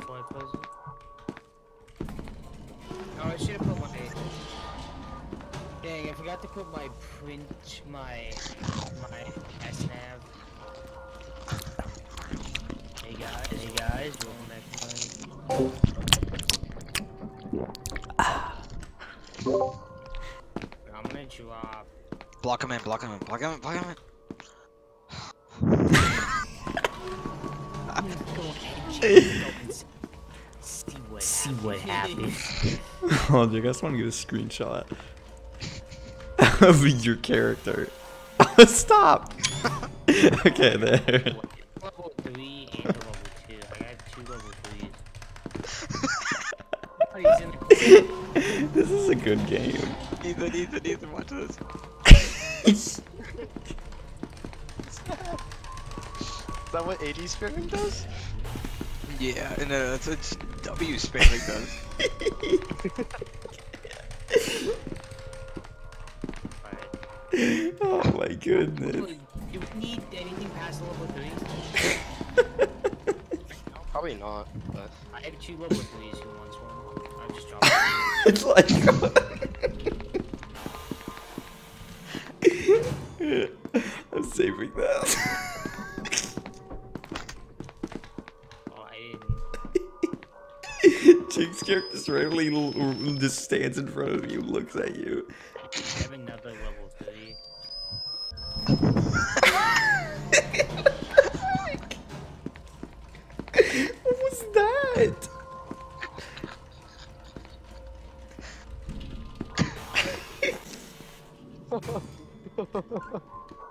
close it. Oh, I should have put my. Dang, I forgot to put my print, my, my SNAV. Hey guys, hey guys, welcome back to my. I'm gonna drop. Block him in, block him in, block him in, block him in. See what, see happens. Oh, do you guys want to get a screenshot of your character? Stop. okay, there. level 3 and level 2. I have two level 3s. He's in the corner. This is a good game. Ethan, Ethan, Ethan, watch this. Is that what AD spamming does? Yeah, and uh, that's what W spamming does. Alright. Oh my goodness. Do we need anything past level 3? Probably not, but I have two level 3s who wants one. I just dropped. It's like. I'm saving that. Jake's character just randomly l- l- just stands in front of you, looks at you. I have another level 3. What was that?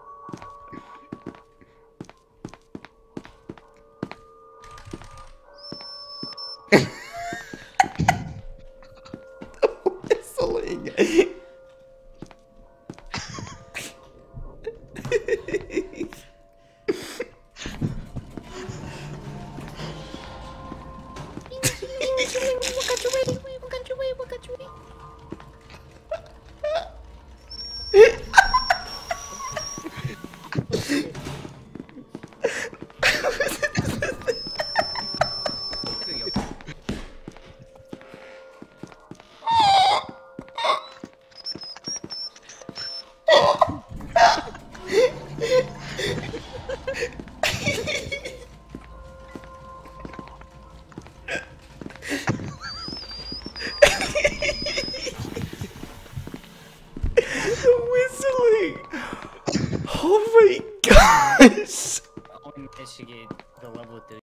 Chubiri, chubiri, chubiri. Oh my gosh.